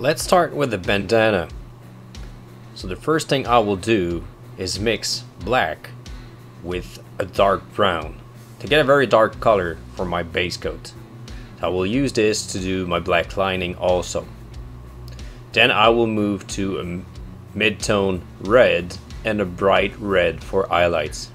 Let's start with the bandana. So the first thing I will do is mix black with a dark brown to get a very dark color for my base coat. I will use this to do my black lining also. Then I will move to a mid-tone red and a bright red for highlights.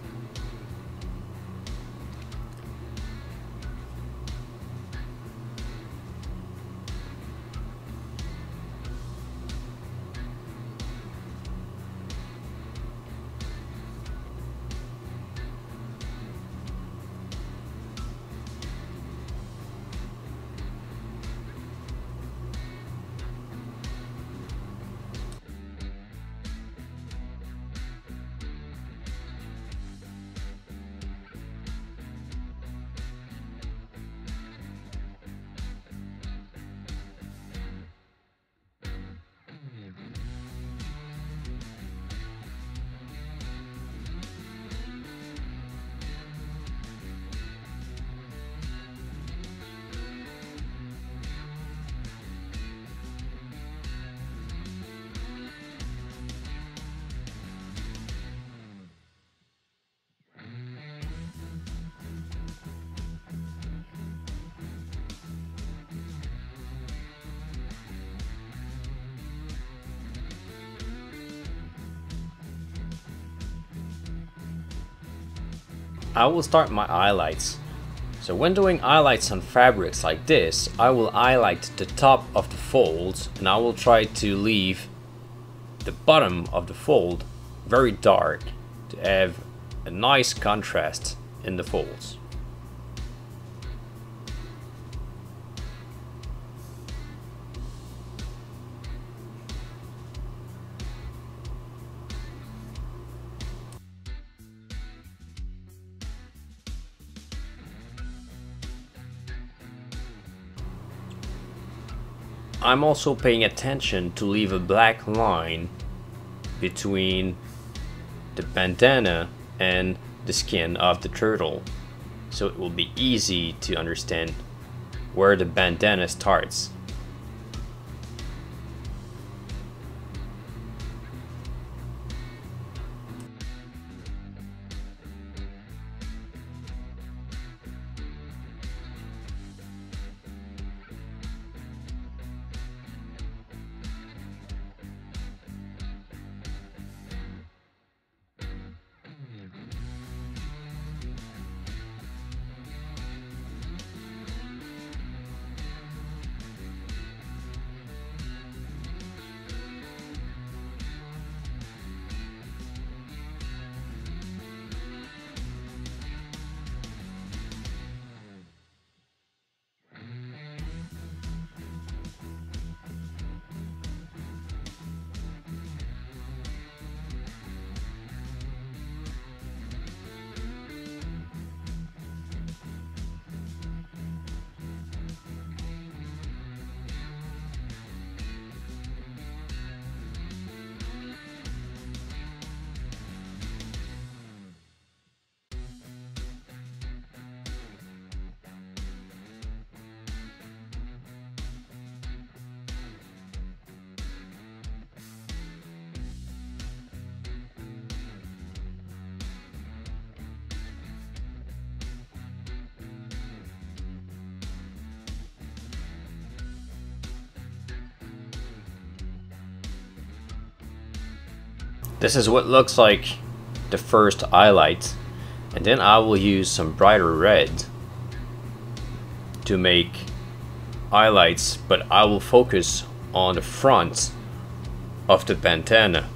I will start my highlights. So when doing highlights on fabrics like this, I will highlight the top of the folds and I will try to leave the bottom of the fold very dark to have a nice contrast in the folds. I'm also paying attention to leave a black line between the bandana and the skin of the turtle. So it will be easy to understand where the bandana starts This is what looks like the first highlight and then I will use some brighter red to make highlights but I will focus on the front of the bandana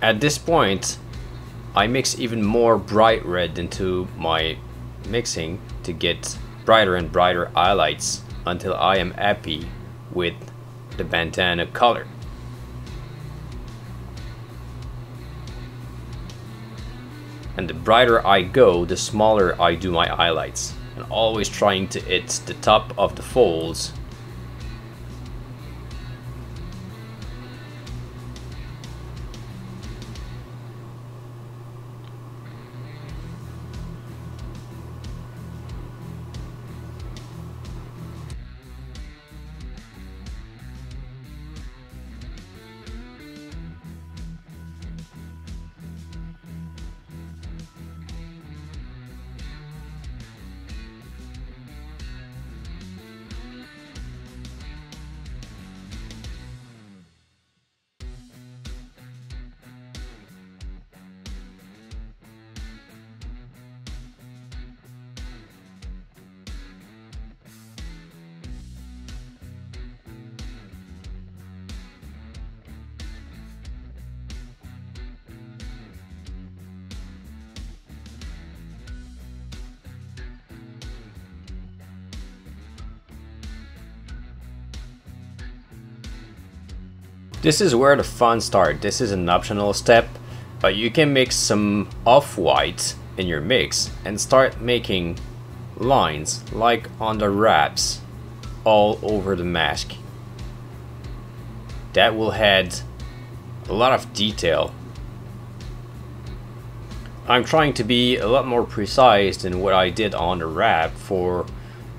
At this point, I mix even more bright red into my mixing to get brighter and brighter highlights until I am happy with the bandana color. And the brighter I go, the smaller I do my highlights. And always trying to hit the top of the folds This is where the fun starts. This is an optional step, but you can mix some off-white in your mix and start making lines like on the wraps all over the mask. That will add a lot of detail. I'm trying to be a lot more precise than what I did on the wrap for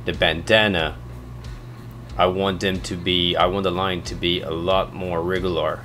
the bandana I want them to be, I want the line to be a lot more regular.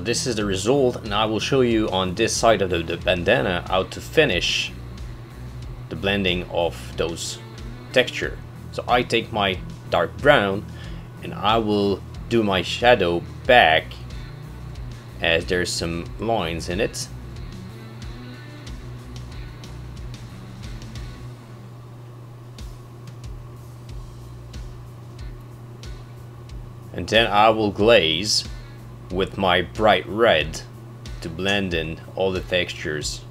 So this is the result and I will show you on this side of the, the bandana how to finish the blending of those texture. So I take my dark brown and I will do my shadow back as there's some lines in it. And then I will glaze with my bright red to blend in all the textures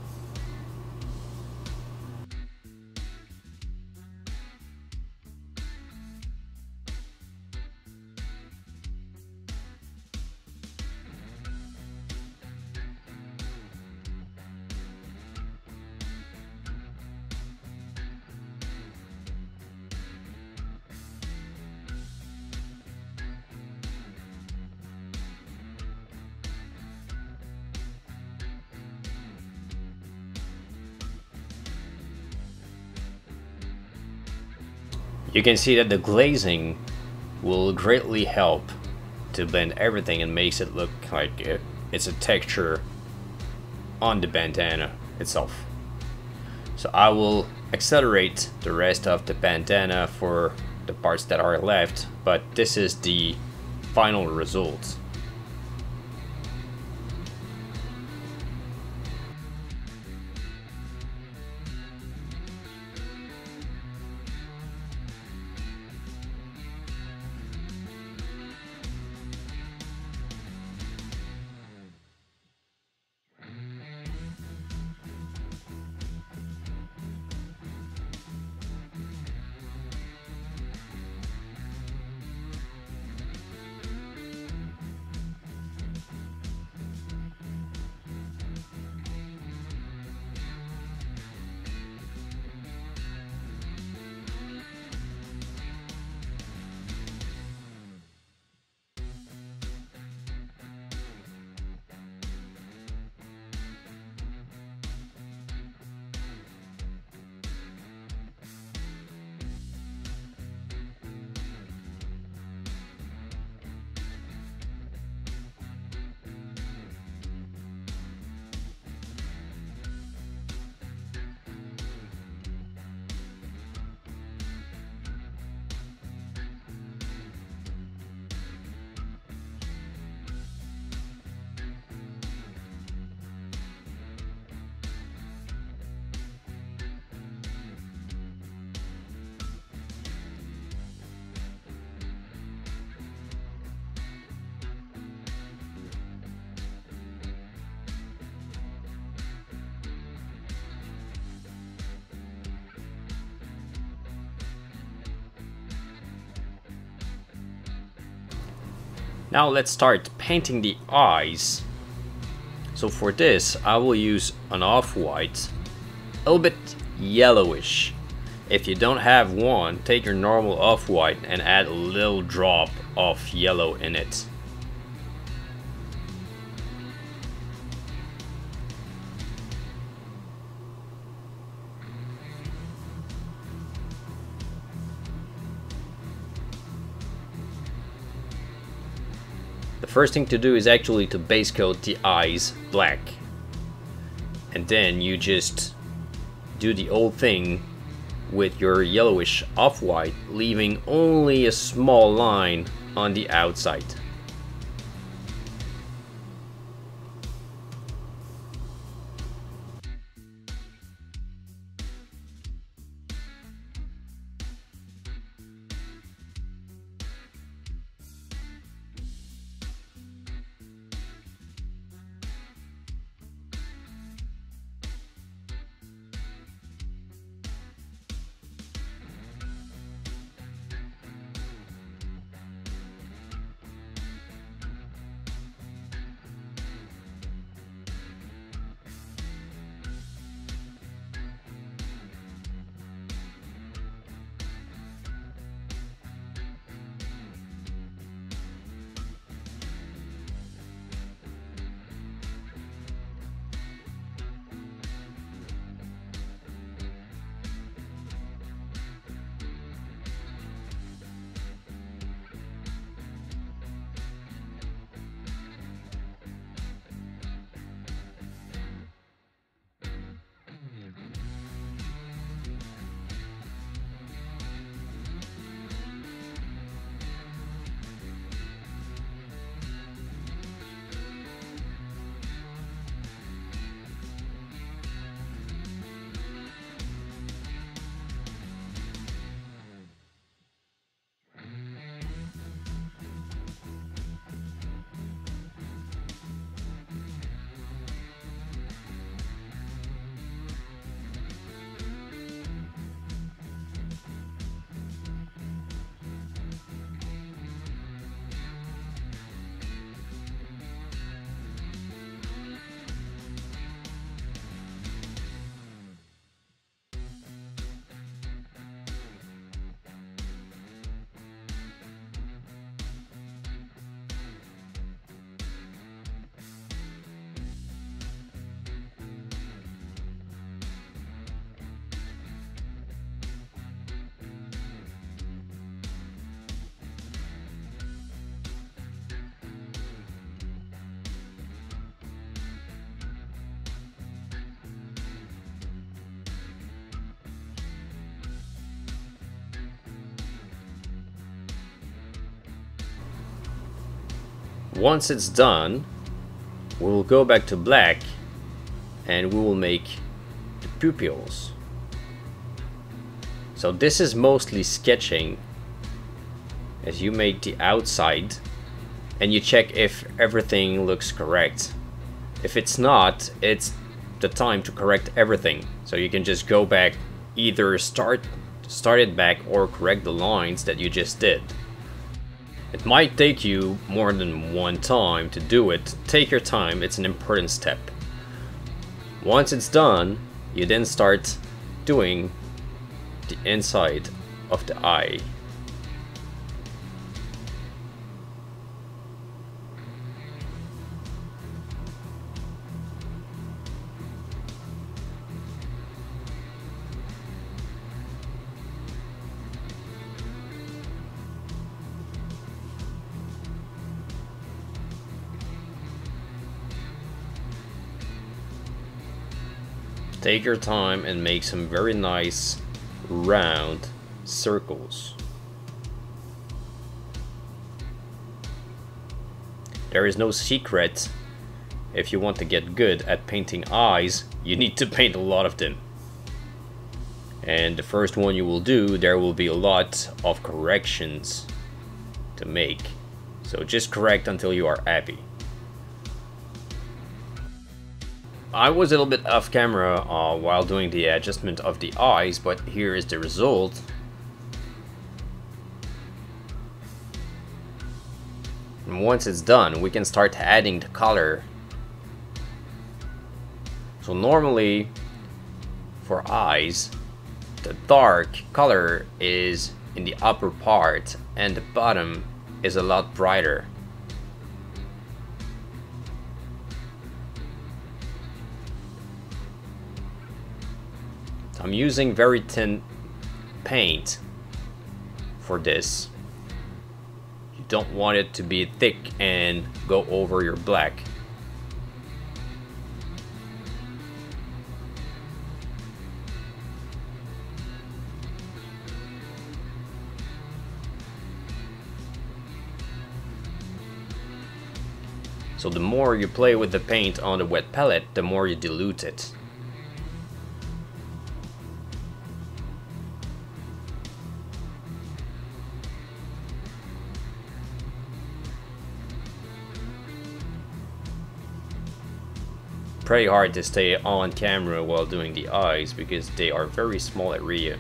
You can see that the glazing will greatly help to blend everything and makes it look like it, it's a texture on the bandana itself. So I will accelerate the rest of the bandana for the parts that are left, but this is the final result. Now let's start painting the eyes. So for this, I will use an off-white, a little bit yellowish. If you don't have one, take your normal off-white and add a little drop of yellow in it. First thing to do is actually to base coat the eyes black. And then you just do the old thing with your yellowish off-white, leaving only a small line on the outside. Once it's done, we will go back to black and we will make the pupils. So this is mostly sketching as you make the outside and you check if everything looks correct. If it's not, it's the time to correct everything. So you can just go back, either start, start it back or correct the lines that you just did. Might take you more than one time to do it. Take your time, it's an important step. Once it's done, you then start doing the inside of the eye. Take your time and make some very nice round circles. There is no secret. If you want to get good at painting eyes, you need to paint a lot of them. And the first one you will do, there will be a lot of corrections to make. So just correct until you are happy. I was a little bit off camera uh, while doing the adjustment of the eyes, but here is the result. And once it's done, we can start adding the color. So normally, for eyes, the dark color is in the upper part and the bottom is a lot brighter. I'm using very thin paint for this. You don't want it to be thick and go over your black. So the more you play with the paint on the wet palette, the more you dilute it. Pretty hard to stay on camera while doing the eyes because they are very small at area.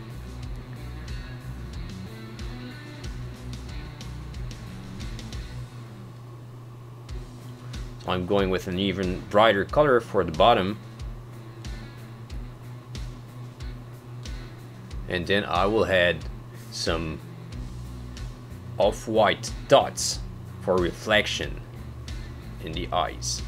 I'm going with an even brighter color for the bottom. And then I will add some off-white dots for reflection in the eyes.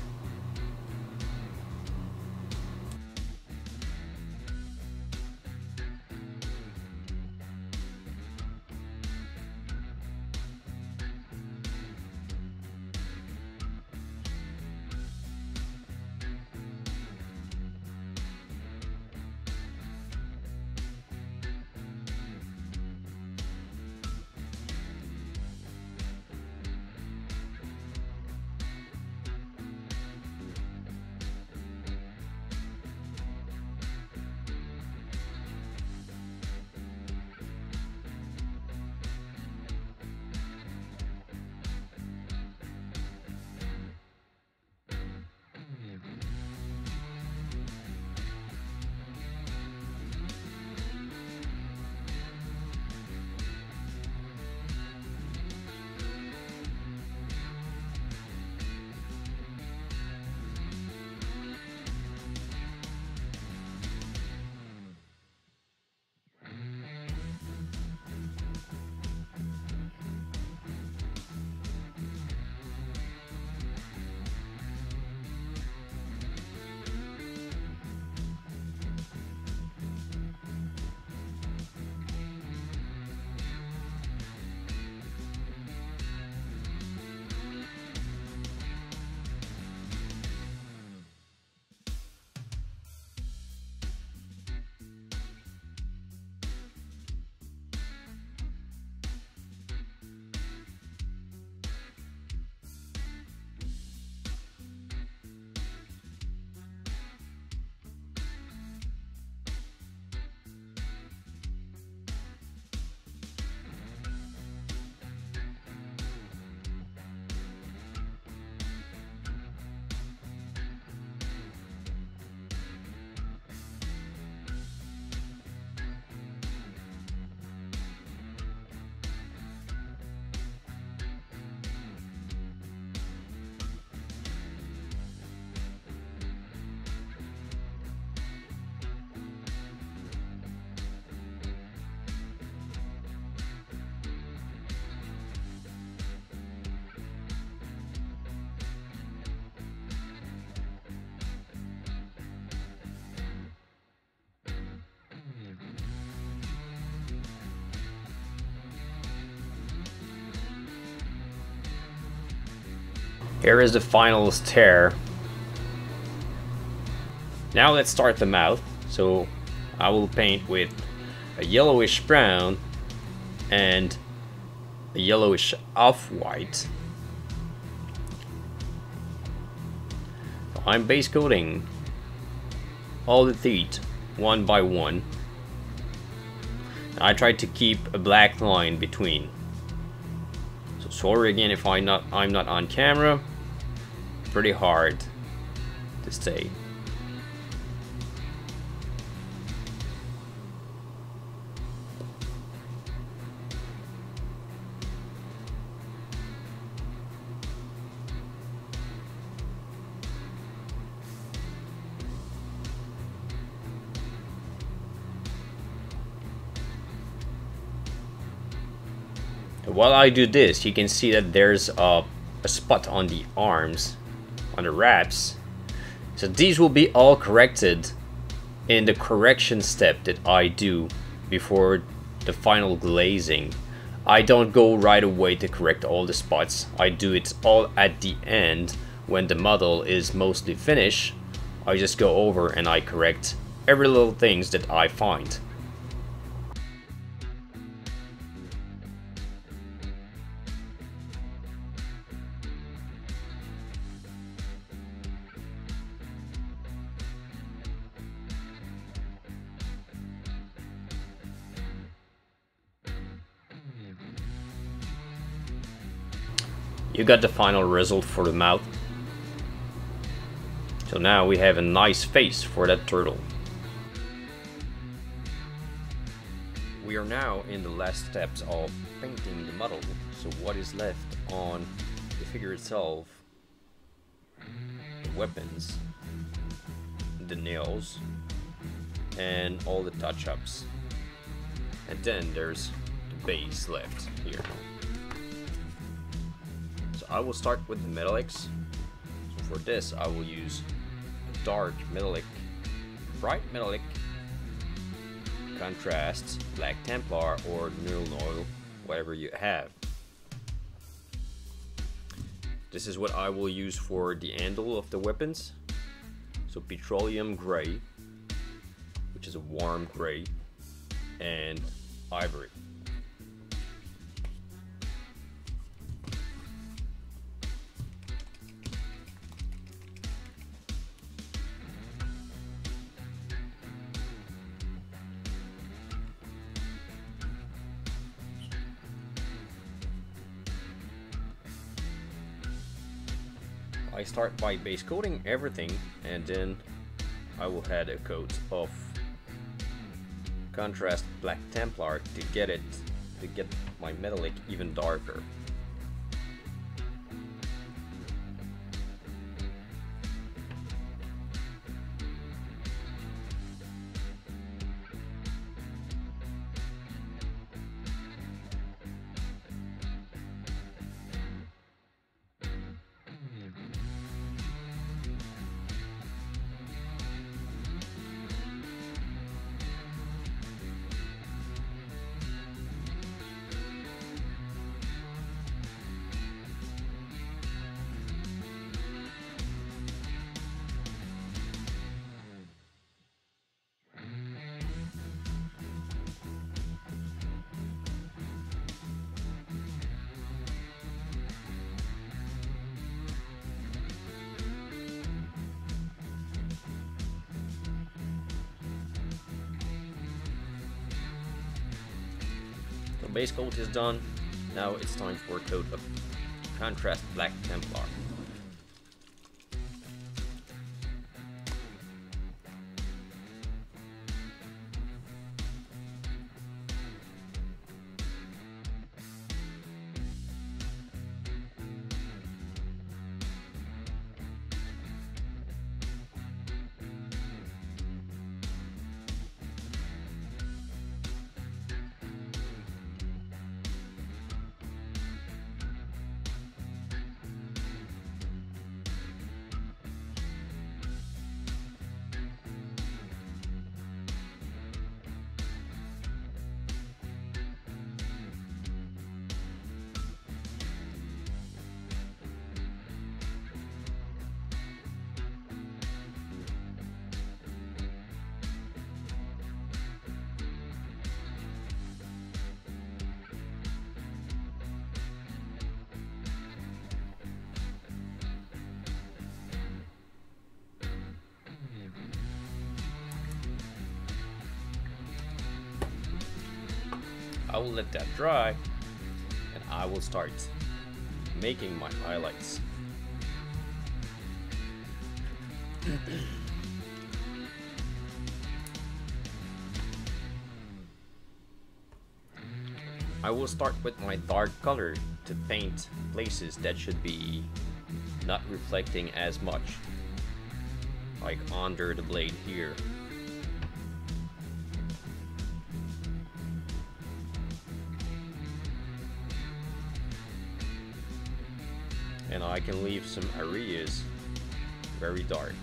Here is the final stare. Now let's start the mouth. So I will paint with a yellowish brown and a yellowish off-white. I'm base coating all the teeth one by one. I tried to keep a black line between. So sorry again if I not I'm not on camera pretty hard to stay. While I do this, you can see that there's a, a spot on the arms the wraps. So these will be all corrected in the correction step that I do before the final glazing. I don't go right away to correct all the spots. I do it all at the end when the model is mostly finished. I just go over and I correct every little things that I find. Got the final result for the mouth. So now we have a nice face for that turtle. We are now in the last steps of painting the model. So what is left on the figure itself, the weapons, the nails, and all the touch-ups. And then there's the base left here. I will start with the metallics. So for this, I will use dark metallic, bright metallic, contrast, black Templar, or Nuln Oil, whatever you have. This is what I will use for the handle of the weapons. So petroleum gray, which is a warm gray, and ivory. Start by base coating everything and then I will add a coat of contrast black Templar to get it to get my metallic even darker. Base coat is done. Now it's time for a coat of contrast black Templar. I will let that dry and I will start making my highlights. I will start with my dark color to paint places that should be not reflecting as much like under the blade here and I can leave some areas very dark.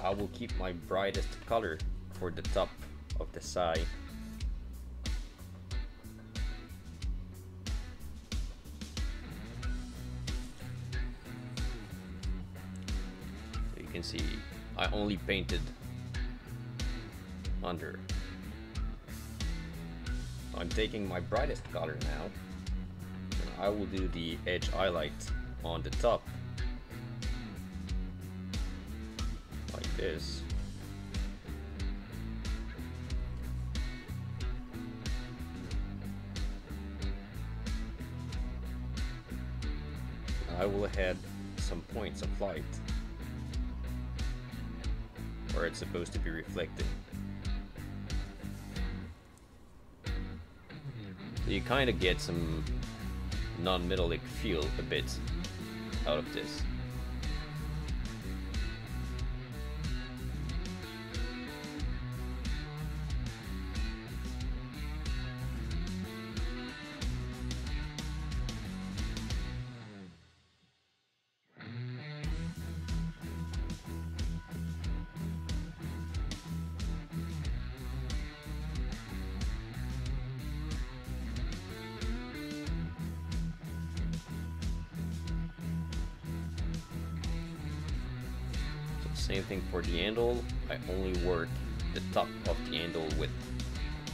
I will keep my brightest color for the top of the side. I only painted under. I'm taking my brightest color now and I will do the edge highlight on the top Like this. I will add some points of light it's supposed to be reflecting. So you kind of get some non-metallic feel a bit out of this. For the handle. I only work the top of the handle with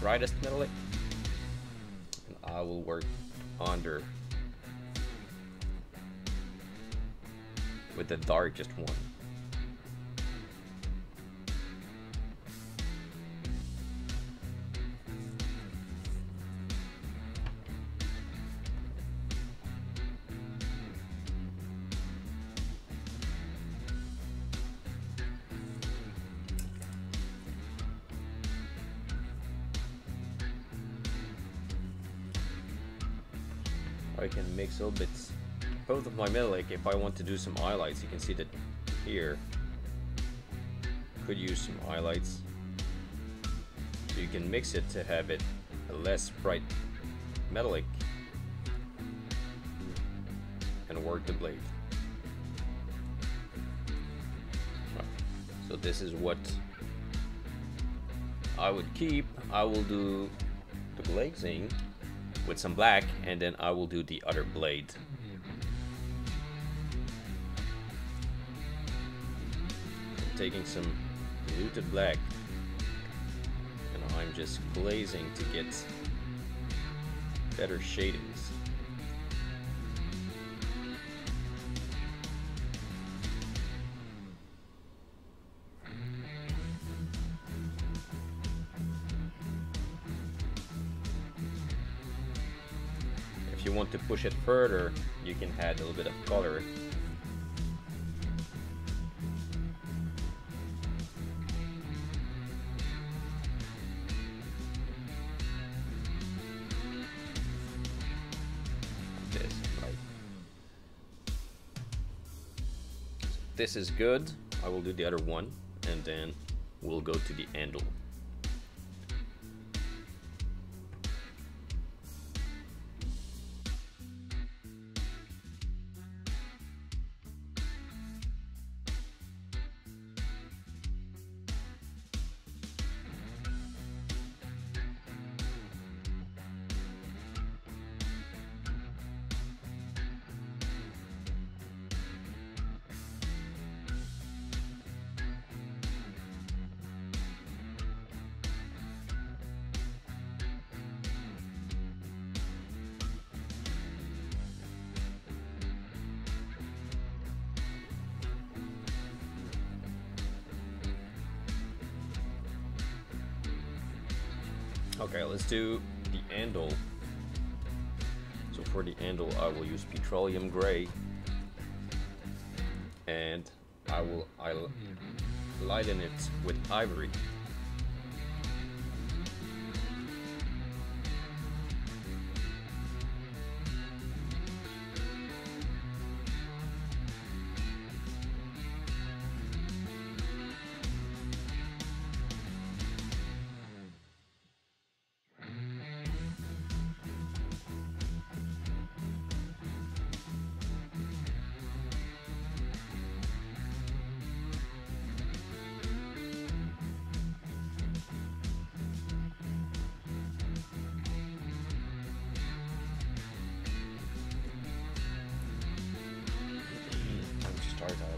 brightest metallic. And I will work under with the darkest one. If I want to do some highlights you can see that here. Could use some highlights. So you can mix it to have it a less bright metallic and work the blade. So this is what I would keep. I will do the glazing with some black and then I will do the other blade. Taking some diluted black and I'm just glazing to get better shadings. If you want to push it further, you can add a little bit of color. This is good. I will do the other one and then we'll go to the handle. Okay, let's do the handle. So for the handle, I will use petroleum gray, and I will I'll lighten it with ivory.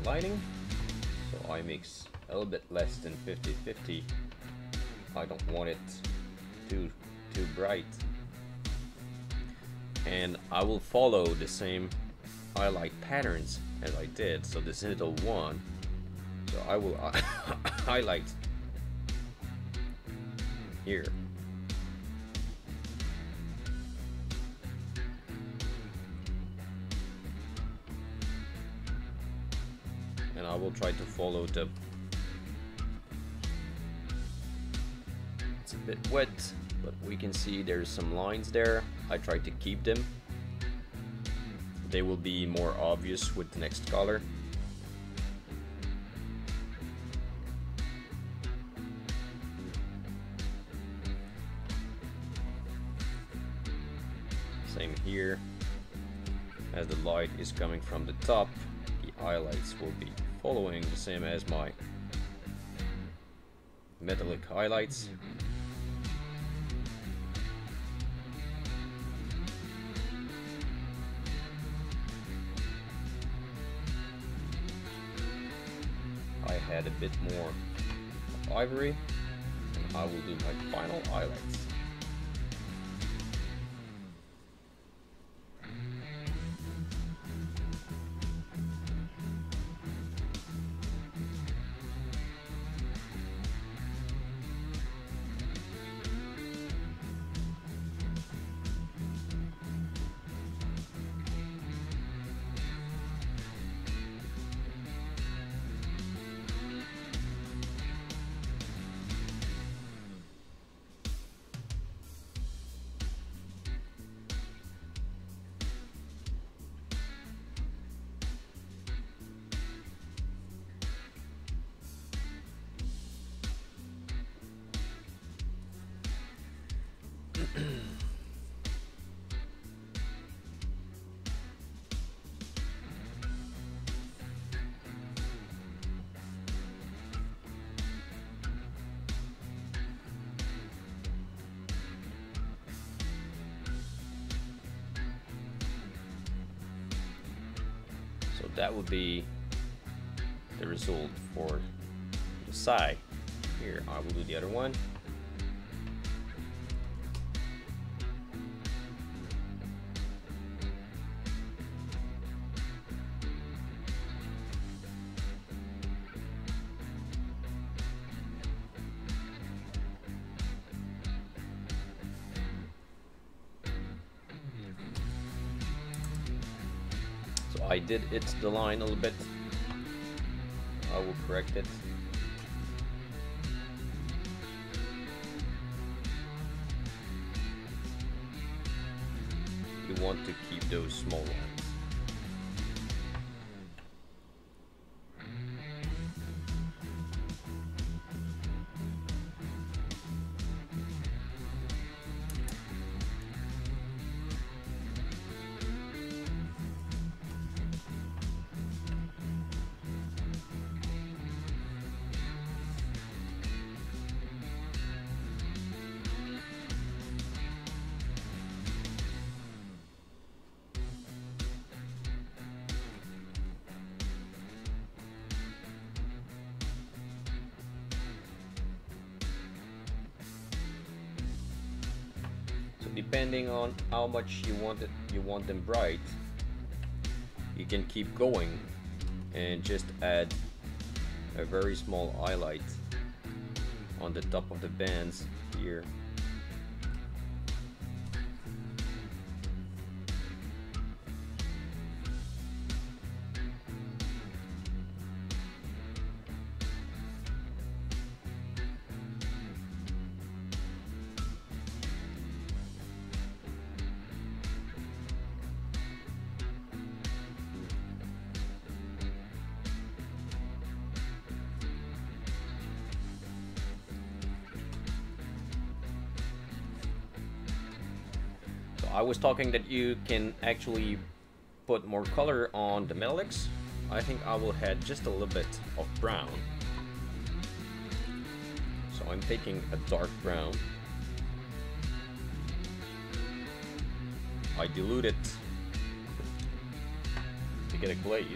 Lighting. So I mix a little bit less than 50-50. I don't want it too too bright. And I will follow the same highlight patterns as I did. So the Zenithal 1. So I will uh, highlight here. Try to follow the it's a bit wet but we can see there's some lines there. I try to keep them. They will be more obvious with the next color. Same here. As the light is coming from the top the highlights will be following the same as my metallic highlights. I had a bit more ivory and I will do my final highlights be the result for the side. Here, I will do the other one. Did hit the line a little bit. I will correct it. You want to keep those small lines. Depending on how much you want it, you want them bright, you can keep going and just add a very small highlight on the top of the bands here. was talking that you can actually put more color on the metallics. I think I will add just a little bit of brown. So I'm taking a dark brown. I dilute it to get a glaze.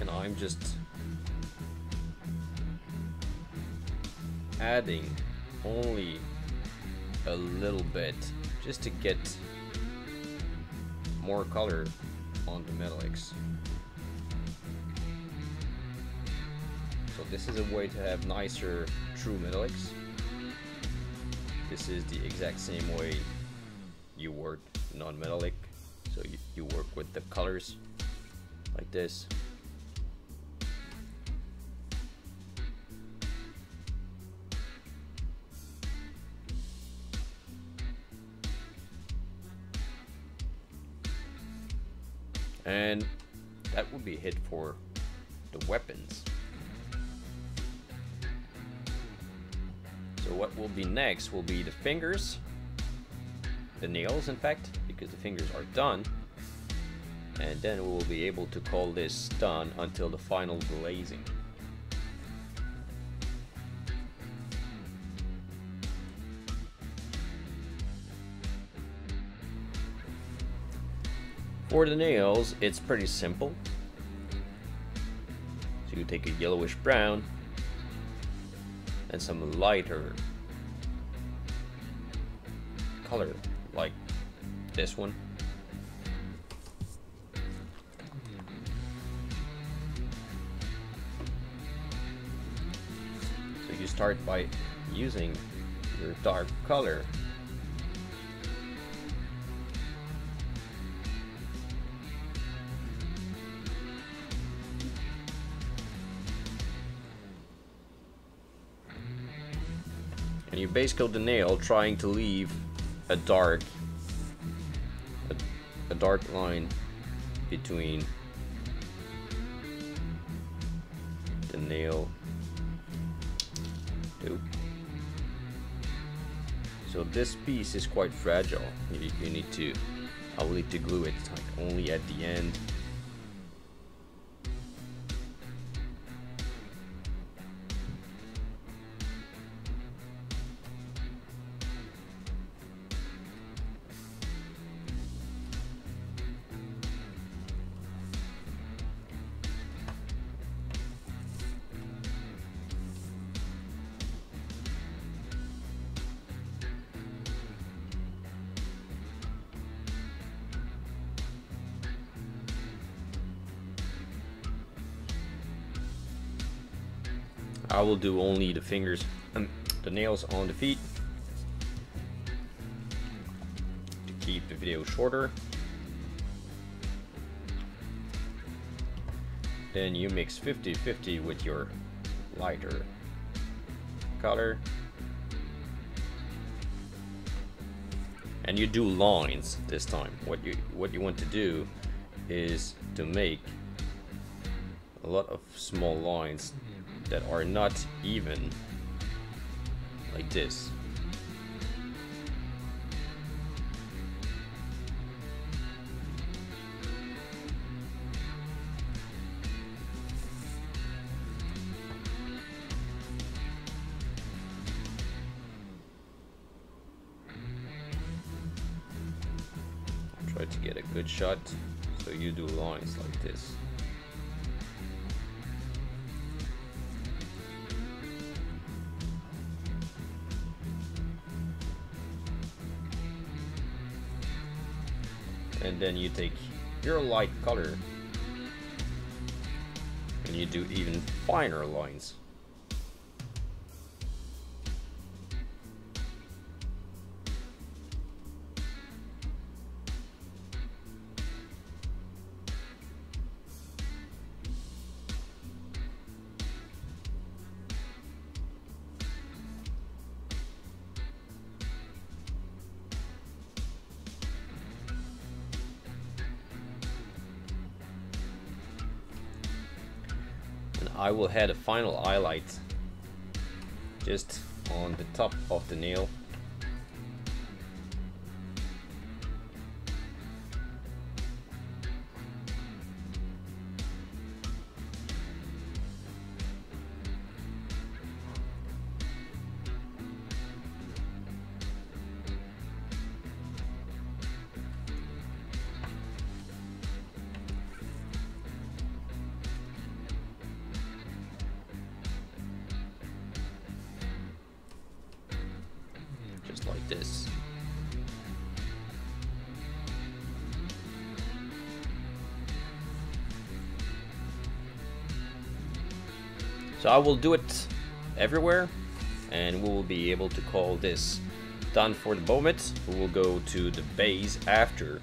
And I'm just adding only a little bit just to get more color on the metallics. So this is a way to have nicer true metallics. This is the exact same way you work non-metallic. So you, you work with the colors like this. And that would be hit for the weapons. So what will be next will be the fingers, the nails in fact, because the fingers are done. And then we will be able to call this done until the final glazing. For the nails, it's pretty simple. So you take a yellowish brown and some lighter color like this one. So you start by using your dark color and you base coat the nail trying to leave a dark a, a dark line between the nail. So this piece is quite fragile. You, you need to, I will need to glue it like only at the end do only the fingers and the nails on the feet to keep the video shorter. Then you mix 50-50 with your lighter color. And you do lines this time. What you what you want to do is to make a lot of small lines that are not even like this. Try to get a good shot so you do lines like this. Then you take your light color and you do even finer lines. I will add a final highlight just on the top of the nail I will do it everywhere and we will be able to call this done for the moment. We will go to the base after